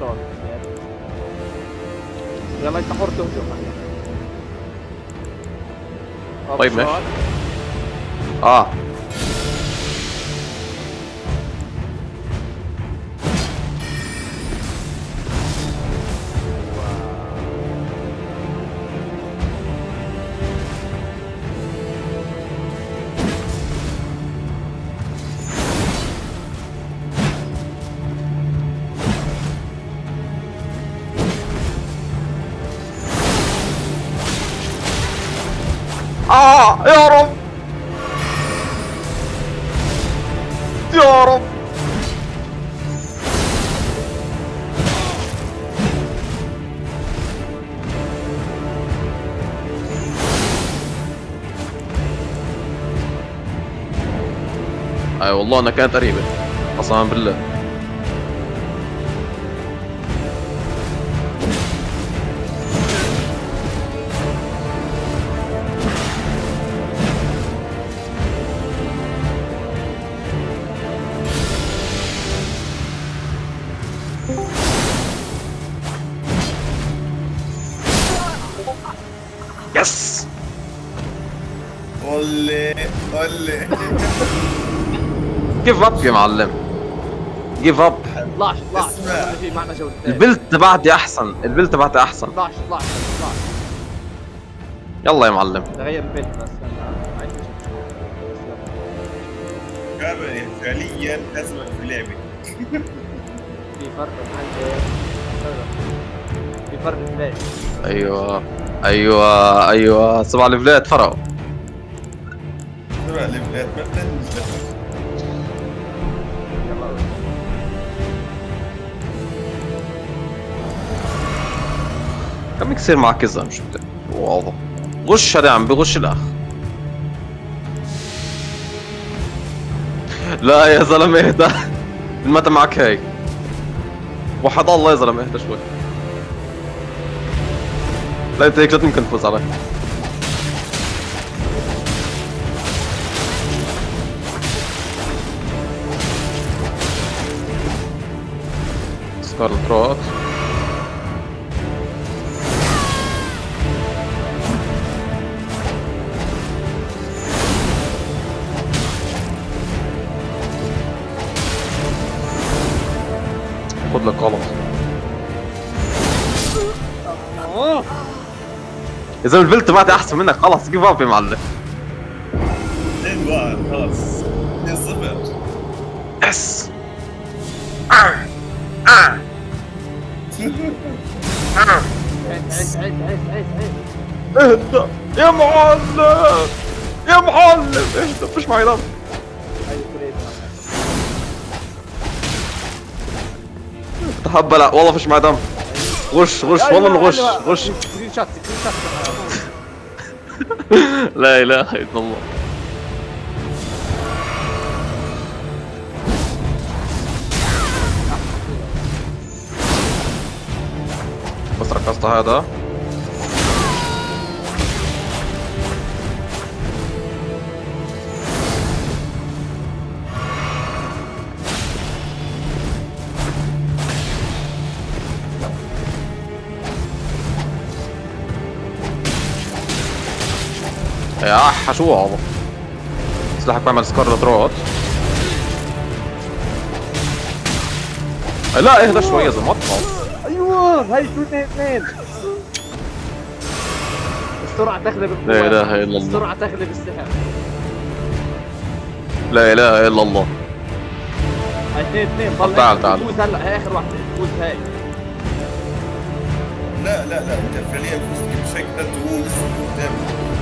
اشتغل يلا انت حر تهجم طيب ماشي آه آه يا رب. يا رب. أي والله أنا كانت قريبة قسما بالله. yes قولي قولي give up يا معلم. give up طلعش طلعش اسمع. اللي في معنا جولتين ال build تبعتي أحسن. ال build تبعتي أحسن. طلعش طلعش طلعش يلا يا معلم. تغير ال build بس. فعليا ازمه في اللعبه في فرق. عندي أيوه أيوه أيوه. سبع ليفلات فرقوا. تبع الليفلات ما كم يصير معك مش بت- واضح. غش هذا عم بغش الأخ. لا يا زلمة اهدى. من متى معك هيك؟ وحد الله يا زلمة اهدى شوي. لا أنت هيك لا تفوز علي سكارلت روت خد لك غلط. يا زلمه ال build تبعتي أحسن منك خلص give up يا معلم. 2 1 خلص 2 0 yes. عيد عيد عيد عيد عيد عيد اهدى يا معلم! يا معلم! اهدى مش معي كريت تحب لا والله فيش معي دم. غش غش والله نغش غش. screenshot screenshot لا إله إلا الله. بس ركزت هذا. يا اح شو هذا سلاحك بعمل scarlet rot لا اهدى شوي يا زلمه أيوه هاي شو اثنين اثنين السرعة تغلب القوة لا إله إلا الله. السرعة تغلب السحر لا اله الا الله اثنين اثنين تعال، تعال. فوز هلا هاي اخر واحدة فوز هاي لا لا لا انت فعليا فزت بشكل لسه قدام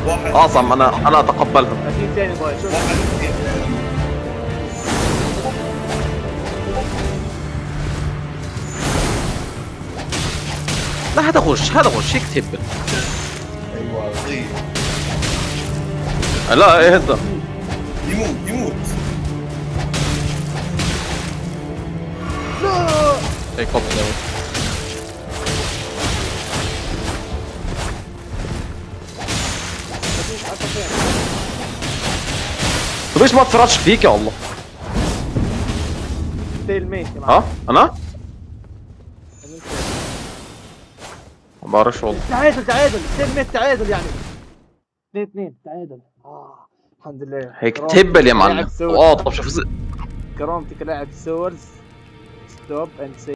واحد. اعظم أنا أنا أتقبلها. أكيد شوف. لا هذا غش هذا غش هيك تهبل أيوه طيب لا اهدى يموت يموت. هيك قبل ليش ما تصرفش فيك يا الله. ستيل ميت ها؟ أنا؟ ما بعرفش والله. تعادل تعادل. 2 متر تعادل يعني. 2 2 تعادل. آه الحمد لله. هيك تهبل يا معلم. آه طب شوف. كرامتك لاعب سورز ستوب اند سي